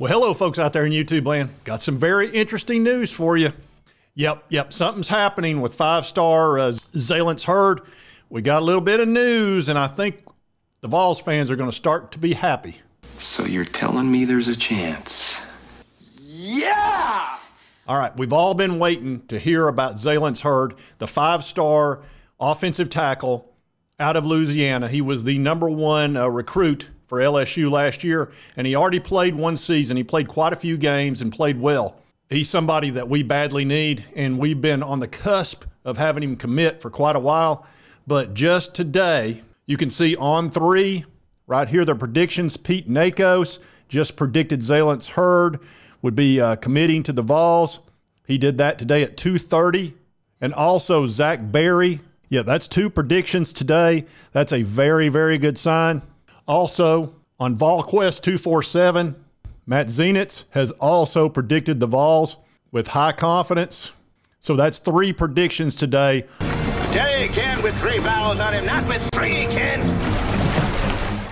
Well, hello, folks out there in YouTube land. Got some very interesting news for you. Yep, yep, something's happening with five star uh, Zalance Heard. We got a little bit of news, and I think the Vols fans are going to start to be happy. So you're telling me there's a chance? Yeah! All right, we've all been waiting to hear about Zalance Heard, the five star offensive tackle out of Louisiana. He was the number one uh, recruit for LSU last year, and he already played one season. He played quite a few games and played well. He's somebody that we badly need, and we've been on the cusp of having him commit for quite a while. But just today, you can see On3, right here, the predictions. Pete Nakos just predicted Zalance Heard would be uh, committing to the Vols. He did that today at 2:30, and also Zach Berry. Yeah, that's two predictions today. That's a very, very good sign. Also, on VolQuest 247, Matt Zenitz has also predicted the Vols with high confidence. So that's three predictions today. Today can with three vowels on him, not with three can.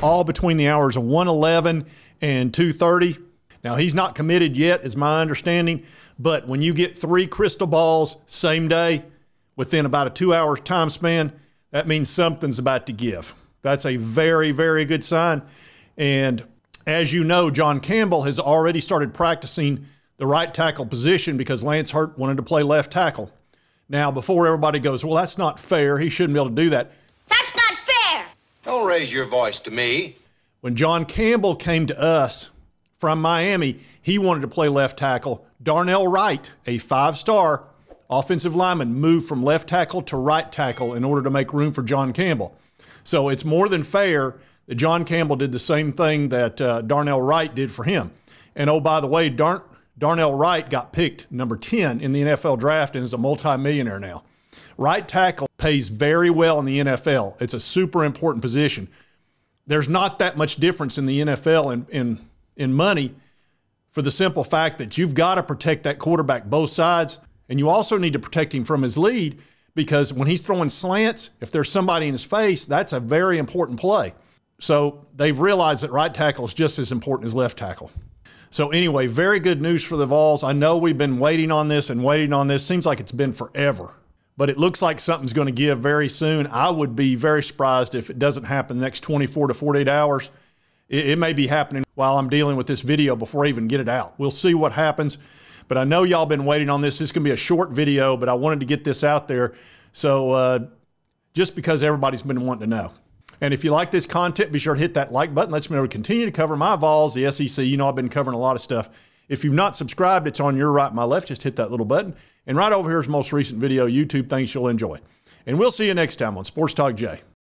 All between the hours of 111 and 230. Now he's not committed yet, is my understanding. But when you get three crystal balls same day within about a two hours time span, that means something's about to give. That's a very, very good sign. And as you know, John Campbell has already started practicing the right tackle position because Lance Heard wanted to play left tackle. Now, before everybody goes, well, that's not fair. He shouldn't be able to do that. That's not fair. Don't raise your voice to me. When John Campbell came to us from Miami, he wanted to play left tackle. Darnell Wright, a five star offensive lineman, moved from left tackle to right tackle in order to make room for John Campbell. So it's more than fair that John Campbell did the same thing that uh, Darnell Wright did for him. And oh, by the way, Dar- Darnell Wright got picked number 10 in the NFL draft and is a multimillionaire now. Right tackle pays very well in the NFL. It's a super important position. There's not that much difference in the NFL in, in, in money for the simple fact that you've got to protect that quarterback both sides, and you also need to protect him from his lead because when he's throwing slants, if there's somebody in his face, that's a very important play. So they've realized that right tackle is just as important as left tackle. So anyway, very good news for the Vols. I know we've been waiting on this and waiting on this. Seems like it's been forever, but it looks like something's going to give very soon. I would be very surprised if it doesn't happen next 24 to 48 hours. It, it may be happening while I'm dealing with this video before I even get it out. We'll see what happens. But I know y'all been waiting on this. This can be a short video, but I wanted to get this out there. So uh, just because everybody's been wanting to know. And if you like this content, be sure to hit that like button. Let's me know to continue to cover my Vols, the SEC. You know I've been covering a lot of stuff. If you've not subscribed, it's on your right, my left. Just hit that little button. And right over here is most recent video. YouTube, thanks you'll enjoy. And we'll see you next time on Sports Talk J.